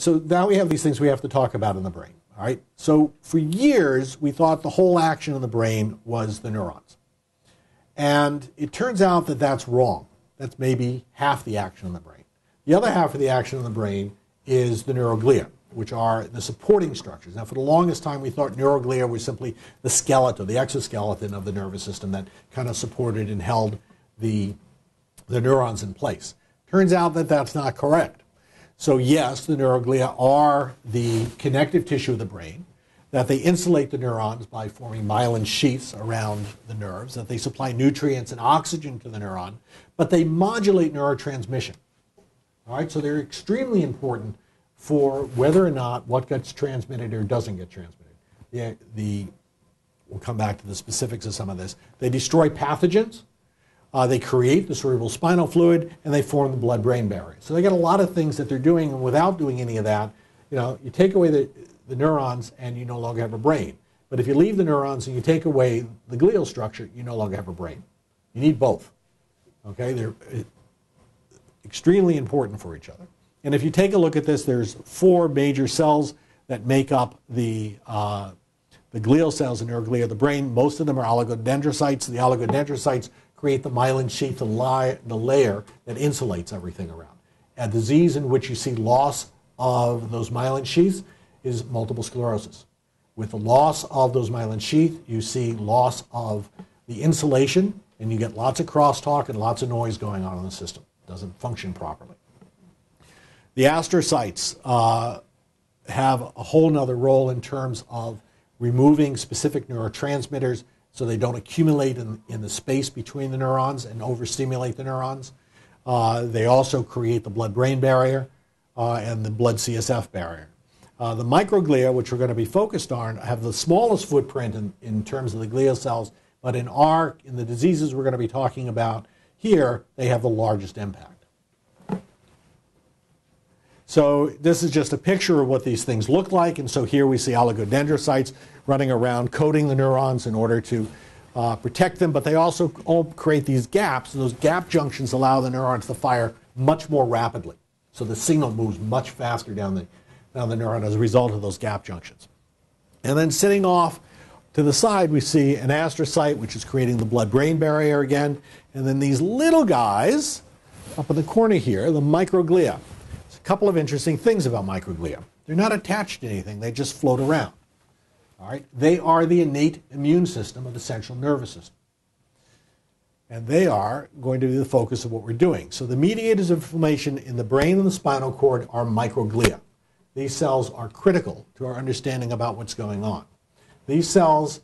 so now we have these things we have to talk about in the brain. All right. So for years we thought the whole action in the brain was the neurons, and it turns out that that's wrong. That's maybe half the action in the brain. The other half of the action in the brain is the neuroglia, which are the supporting structures. Now, for the longest time, we thought neuroglia was simply the skeleton, the exoskeleton of the nervous system that kind of supported and held the, the neurons in place. Turns out that that's not correct. So, yes, the neuroglia are the connective tissue of the brain, that they insulate the neurons by forming myelin sheaths around the nerves, that they supply nutrients and oxygen to the neuron, but they modulate neurotransmission. All right, so they're extremely important for whether or not what gets transmitted or doesn't get transmitted. The, the, we'll come back to the specifics of some of this. They destroy pathogens, uh, they create the cerebral spinal fluid, and they form the blood-brain barrier. So they got a lot of things that they're doing, and without doing any of that, you know, you take away the, the neurons and you no longer have a brain. But if you leave the neurons and you take away the glial structure, you no longer have a brain. You need both. Okay, they're extremely important for each other. And if you take a look at this, there's four major cells that make up the, uh, the glial cells and neuroglia of the brain. Most of them are oligodendrocytes. The oligodendrocytes create the myelin sheath, the, li- the layer that insulates everything around. A disease in which you see loss of those myelin sheaths is multiple sclerosis. With the loss of those myelin sheath, you see loss of the insulation, and you get lots of crosstalk and lots of noise going on in the system It doesn't function properly. The astrocytes uh, have a whole other role in terms of removing specific neurotransmitters so they don't accumulate in, in the space between the neurons and overstimulate the neurons. Uh, they also create the blood brain barrier uh, and the blood CSF barrier. Uh, the microglia, which we're going to be focused on, have the smallest footprint in, in terms of the glial cells, but in our, in the diseases we're going to be talking about, here, they have the largest impact. So this is just a picture of what these things look like. And so here we see oligodendrocytes running around coating the neurons in order to uh, protect them. But they also create these gaps. Those gap junctions allow the neurons to fire much more rapidly. So the signal moves much faster down the, down the neuron as a result of those gap junctions. And then sitting off to the side, we see an astrocyte, which is creating the blood brain barrier again. And then these little guys up in the corner here, the microglia. A couple of interesting things about microglia. They're not attached to anything, they just float around. All right? They are the innate immune system of the central nervous system. And they are going to be the focus of what we're doing. So the mediators of inflammation in the brain and the spinal cord are microglia. These cells are critical to our understanding about what's going on. These cells,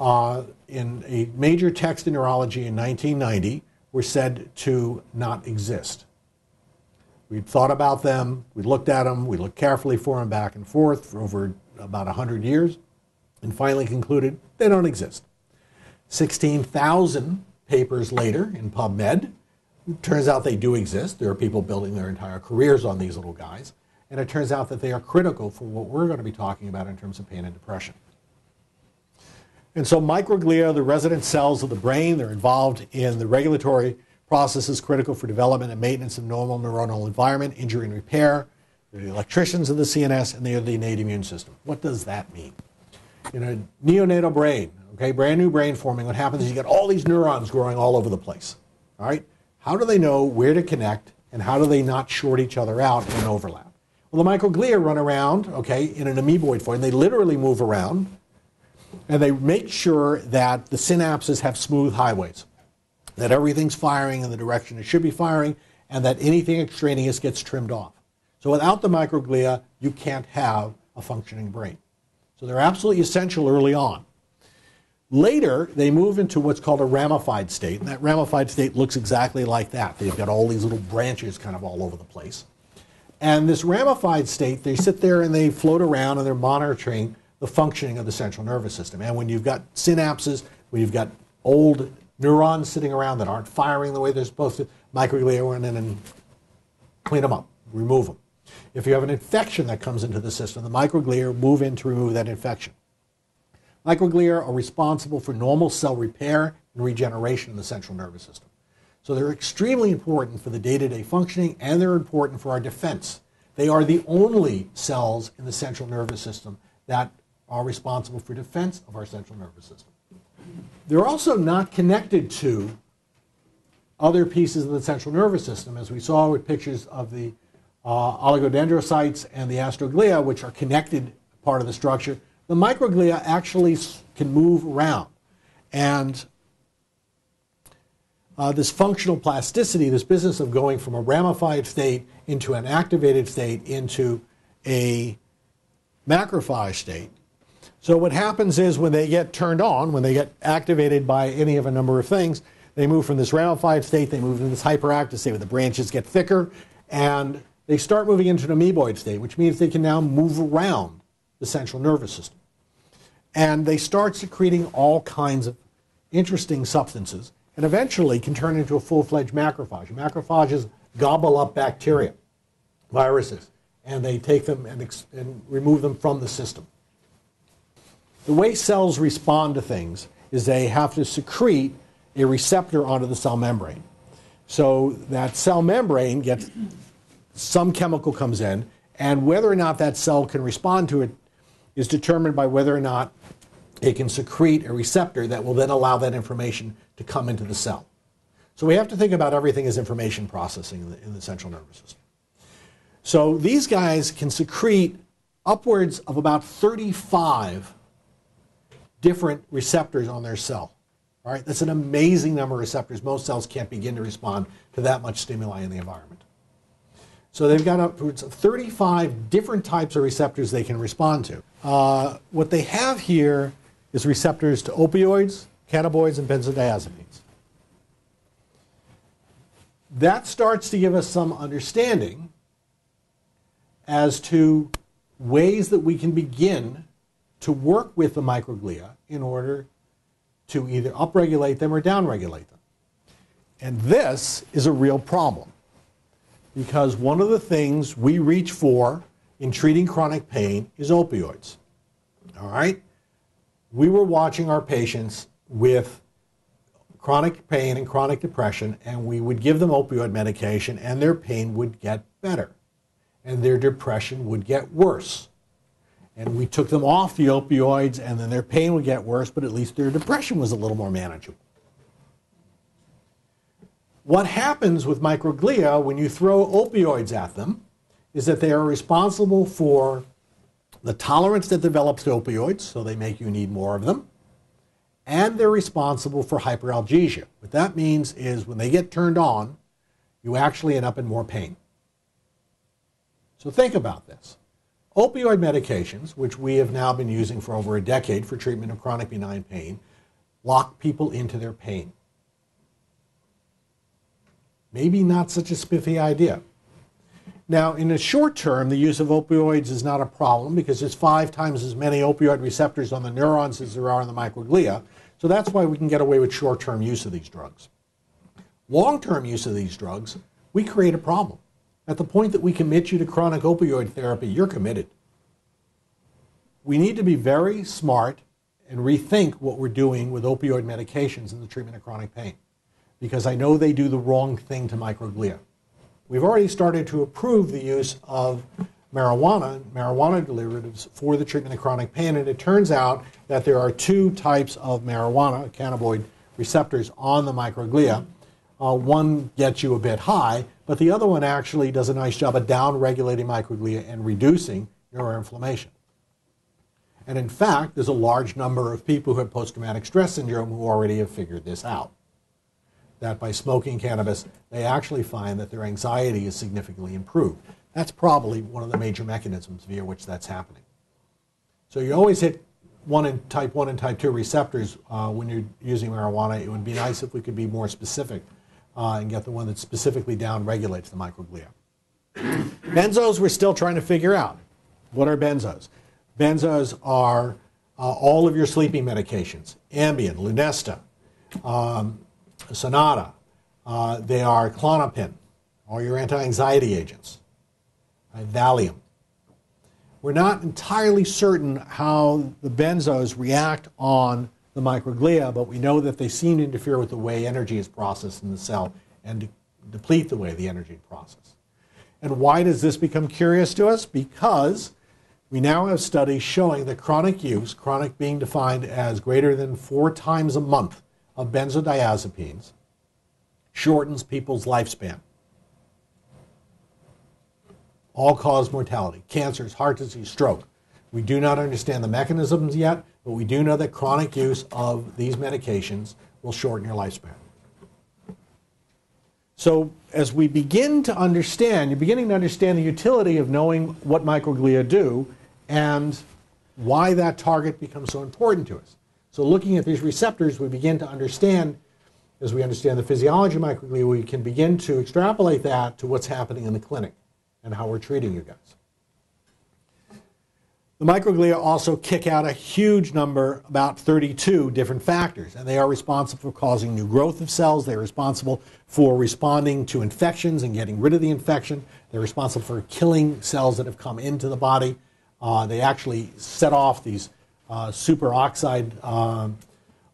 uh, in a major text in neurology in 1990, were said to not exist. We'd thought about them, we looked at them, we looked carefully for them back and forth for over about 100 years, and finally concluded they don't exist. 16,000 papers later in PubMed, turns out they do exist. There are people building their entire careers on these little guys. And it turns out that they are critical for what we're going to be talking about in terms of pain and depression. And so microglia, the resident cells of the brain, they're involved in the regulatory processes is critical for development and maintenance of normal neuronal environment, injury and repair. They're the electricians of the CNS, and they are the innate immune system. What does that mean? In a neonatal brain, okay, brand new brain forming, what happens is you get all these neurons growing all over the place. All right? How do they know where to connect, and how do they not short each other out in an overlap? Well, the microglia run around, okay, in an amoeboid form. They literally move around and they make sure that the synapses have smooth highways, that everything's firing in the direction it should be firing, and that anything extraneous gets trimmed off. So without the microglia, you can't have a functioning brain. So they're absolutely essential early on. Later, they move into what's called a ramified state, and that ramified state looks exactly like that. They've got all these little branches kind of all over the place. And this ramified state, they sit there and they float around and they're monitoring the functioning of the central nervous system. And when you've got synapses, when you've got old neurons sitting around that aren't firing the way they're supposed to, microglia go in and clean them up, remove them. If you have an infection that comes into the system, the microglia move in to remove that infection. Microglia are responsible for normal cell repair and regeneration in the central nervous system. So they're extremely important for the day to day functioning and they're important for our defense They are the only cells in the central nervous system that are responsible for defense of our central nervous system. They're also not connected to other pieces of the central nervous system, as we saw with pictures of the uh, oligodendrocytes and the astroglia, which are connected part of the structure. The microglia actually can move around. And uh, this functional plasticity, this business of going from a ramified state into an activated state into a macrophage state. So what happens is when they get turned on, when they get activated by any of a number of things, they move from this ramified state, they move into this hyperactive state where the branches get thicker, and they start moving into an amoeboid state, which means they can now move around the central nervous system. And they start secreting all kinds of interesting substances and eventually can turn into a full fledged macrophage. Macrophages gobble up bacteria, viruses, and they take them and, and remove them from the system. The way cells respond to things is they have to secrete a receptor onto the cell membrane. So that cell membrane gets some chemical comes in, and whether or not that cell can respond to it is determined by whether or not it can secrete a receptor that will then allow that information to come into the cell. So we have to think about everything as information processing in the, in the central nervous system. So these guys can secrete upwards of about 35 different receptors on their cell. All right, that's an amazing number of receptors. Most cells can't begin to respond to that much stimuli in the environment. So they've got upwards of 35 different types of receptors they can respond to. Uh, what they have here is receptors to opioids, cannabinoids, and benzodiazepines. That starts to give us some understanding as to ways that we can begin to work with the microglia in order to either upregulate them or downregulate them. And this is a real problem because one of the things we reach for in treating chronic pain is opioids. All right? We were watching our patients with chronic pain and chronic depression, and we would give them opioid medication, and their pain would get better, and their depression would get worse. And we took them off the opioids, and then their pain would get worse, but at least their depression was a little more manageable. What happens with microglia when you throw opioids at them is that they are responsible for the tolerance that develops to opioids, so they make you need more of them, and they're responsible for hyperalgesia. What that means is when they get turned on, you actually end up in more pain. So think about this. Opioid medications, which we have now been using for over a decade for treatment of chronic benign pain, lock people into their pain maybe not such a spiffy idea. Now, in the short term, the use of opioids is not a problem because there's five times as many opioid receptors on the neurons as there are in the microglia. So that's why we can get away with short term use of these drugs. Long term use of these drugs, we create a problem. At the point that we commit you to chronic opioid therapy, you're committed. We need to be very smart and rethink what we're doing with opioid medications in the treatment of chronic pain because I know they do the wrong thing to microglia. We've already started to approve the use of marijuana, marijuana derivatives for the treatment of chronic pain, and it turns out that there are two types of marijuana, cannabinoid receptors on the microglia. Uh, one gets you a bit high, but the other one actually does a nice job of down-regulating microglia and reducing neuroinflammation. And in fact, there's a large number of people who have post-traumatic stress syndrome who already have figured this out that by smoking cannabis, they actually find that their anxiety is significantly improved. That's probably one of the major mechanisms via which that's happening. So you always hit one and type 1 and type 2 receptors uh, when you're using marijuana. It would be nice if we could be more specific uh, and get the one that specifically down regulates the microglia. benzos, we're still trying to figure out. What are benzos? Benzos are uh, all of your sleeping medications Ambien, Lunesta, um, Sonata. Uh, they are Klonopin, all your anti-anxiety agents, uh, Valium. We're not entirely certain how the benzos react on the microglia, but we know that they seem to interfere with the way energy is processed in the cell and de- deplete the way the energy is processed. And why does this become curious to us? Because we now have studies showing that chronic use, chronic being defined as greater than four times a month of benzodiazepines, shortens people's lifespan. All cause mortality, cancers, heart disease, stroke. We do not understand the mechanisms yet, but we do know that chronic use of these medications will shorten your lifespan. So, as we begin to understand, you're beginning to understand the utility of knowing what microglia do and why that target becomes so important to us. So, looking at these receptors, we begin to understand, as we understand the physiology of microglia, we can begin to extrapolate that to what's happening in the clinic and how we're treating you guys. The microglia also kick out a huge number, about 32 different factors, and they are responsible for causing new growth of cells. They're responsible for responding to infections and getting rid of the infection. They're responsible for killing cells that have come into the body. Uh, they actually set off these uh, superoxide uh,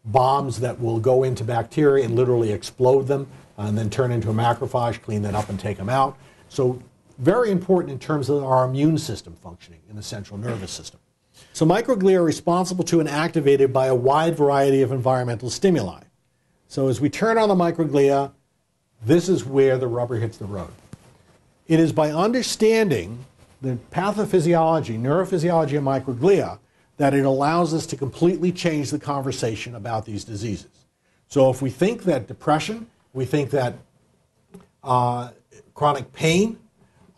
bombs that will go into bacteria and literally explode them and then turn into a macrophage, clean that up, and take them out. So very important in terms of our immune system functioning in the central nervous system. So microglia are responsible to and activated by a wide variety of environmental stimuli. So as we turn on the microglia, this is where the rubber hits the road. It is by understanding the pathophysiology, neurophysiology of microglia, that it allows us to completely change the conversation about these diseases. So if we think that depression, we think that uh, chronic pain,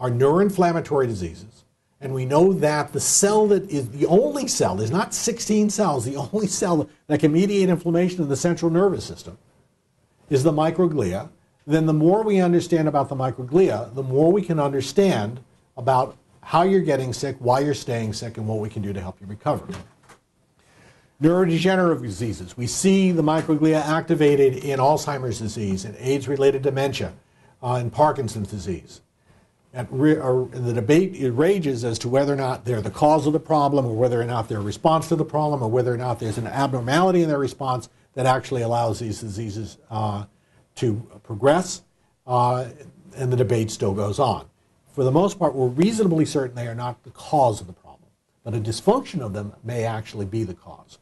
are neuroinflammatory diseases, and we know that the cell that is the only cell, there's not 16 cells, the only cell that can mediate inflammation in the central nervous system is the microglia, then the more we understand about the microglia, the more we can understand about how you're getting sick, why you're staying sick, and what we can do to help you recover. Neurodegenerative diseases. We see the microglia activated in Alzheimer's disease, in AIDS related dementia, uh, in Parkinson's disease the debate rages as to whether or not they're the cause of the problem or whether or not they're a response to the problem or whether or not there's an abnormality in their response that actually allows these diseases uh, to progress. Uh, and the debate still goes on. For the most part, we're reasonably certain they are not the cause of the problem, but a dysfunction of them may actually be the cause.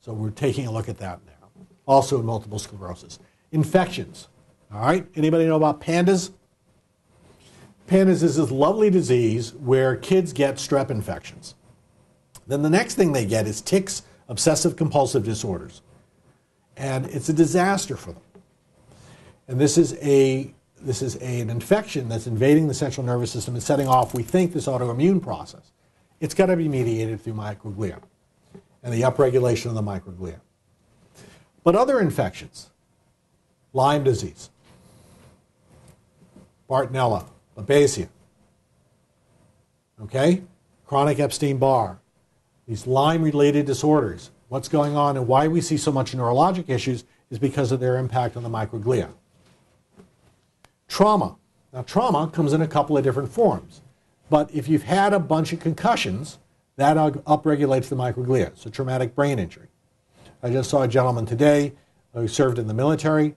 So we're taking a look at that now. Also in multiple sclerosis. Infections. All right, anybody know about pandas? Pandas is this lovely disease where kids get strep infections. Then the next thing they get is tics, obsessive compulsive disorders. And it's a disaster for them. And this is a this is a, an infection that's invading the central nervous system and setting off, we think, this autoimmune process. It's got to be mediated through microglia and the upregulation of the microglia. But other infections, Lyme disease, Bartonella, Babesia. Okay? Chronic Epstein Barr. These Lyme related disorders. What's going on and why we see so much neurologic issues is because of their impact on the microglia. Trauma. Now, trauma comes in a couple of different forms. But if you've had a bunch of concussions, that upregulates the microglia. So, traumatic brain injury. I just saw a gentleman today who served in the military.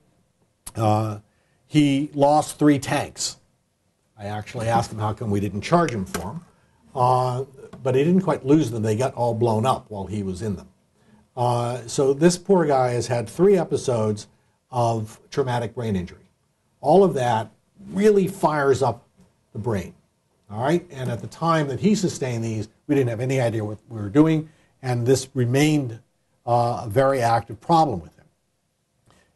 Uh, he lost three tanks I actually asked him how come we didn't charge him for them. Uh, but he didn't quite lose them. They got all blown up while he was in them. Uh, so this poor guy has had three episodes of traumatic brain injury. All of that really fires up the brain. All right? And at the time that he sustained these, we didn't have any idea what we were doing, and this remained uh, a very active problem with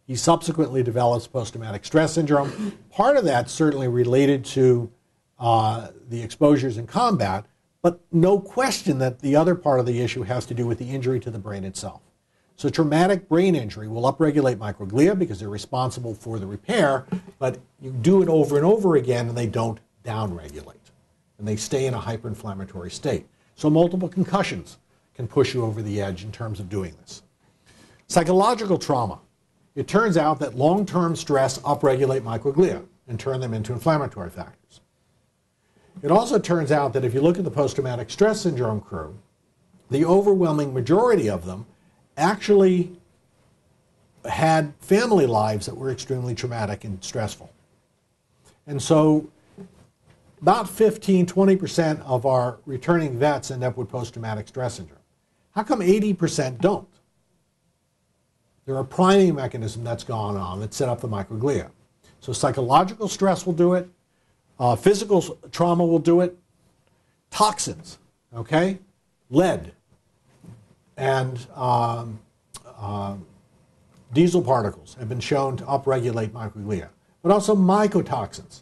he subsequently develops post traumatic stress syndrome. Part of that certainly related to uh, the exposures in combat, but no question that the other part of the issue has to do with the injury to the brain itself. So, traumatic brain injury will upregulate microglia because they're responsible for the repair, but you do it over and over again and they don't downregulate. And they stay in a hyperinflammatory state. So, multiple concussions can push you over the edge in terms of doing this. Psychological trauma it turns out that long-term stress upregulate microglia and turn them into inflammatory factors. It also turns out that if you look at the post-traumatic stress syndrome crew, the overwhelming majority of them actually had family lives that were extremely traumatic and stressful. And so about 15, 20% of our returning vets end up with post traumatic stress syndrome. How come 80% don't? There are priming mechanism that's gone on that set up the microglia. So psychological stress will do it, uh, physical trauma will do it, toxins, okay, lead, and um, uh, diesel particles have been shown to upregulate microglia, but also mycotoxins,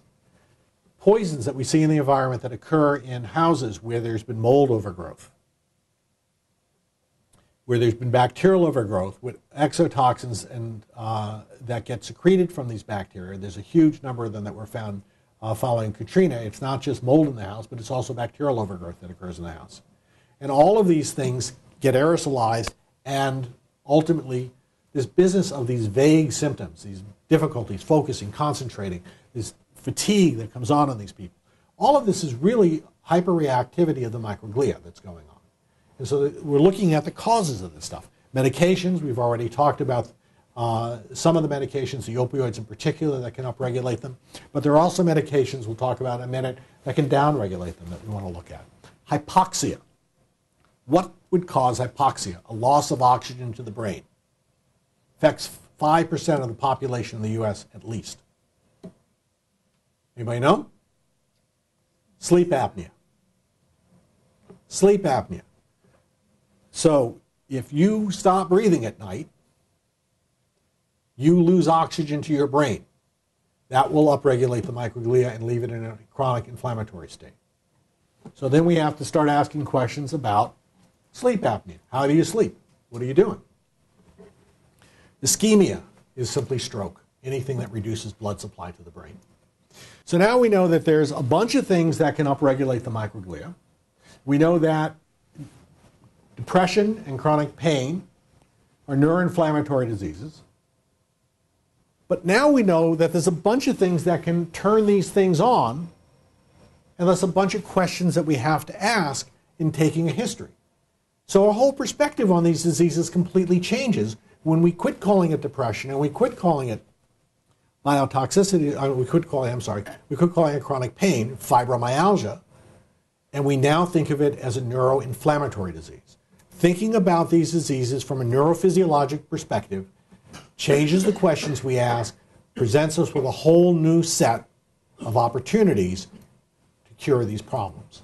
poisons that we see in the environment that occur in houses where there's been mold overgrowth where there's been bacterial overgrowth with exotoxins and uh, that get secreted from these bacteria. There's a huge number of them that were found uh, following Katrina. It's not just mold in the house, but it's also bacterial overgrowth that occurs in the house. And all of these things get aerosolized, and ultimately, this business of these vague symptoms, these difficulties focusing, concentrating, this fatigue that comes on in these people, all of this is really hyperreactivity of the microglia that's going on. And so we're looking at the causes of this stuff. Medications, we've already talked about uh, some of the medications, the opioids in particular, that can upregulate them. But there are also medications we'll talk about in a minute that can downregulate them that we want to look at. Hypoxia. What would cause hypoxia? A loss of oxygen to the brain. Affects 5% of the population in the U.S. at least. Anybody know? Sleep apnea. Sleep apnea. So if you stop breathing at night, you lose oxygen to your brain. That will upregulate the microglia and leave it in a chronic inflammatory state. So then we have to start asking questions about sleep apnea. How do you sleep? What are you doing? Ischemia is simply stroke, anything that reduces blood supply to the brain. So now we know that there's a bunch of things that can upregulate the microglia. We know that Depression and chronic pain are neuroinflammatory diseases. But now we know that there's a bunch of things that can turn these things on, and there's a bunch of questions that we have to ask in taking a history. So our whole perspective on these diseases completely changes when we quit calling it depression and we quit calling it biotoxicity, uh, we call it—I'm sorry, we could call it chronic pain, fibromyalgia, and we now think of it as a neuroinflammatory disease thinking about these diseases from a neurophysiologic perspective changes the questions we ask, presents us with a whole new set of opportunities to cure these problems.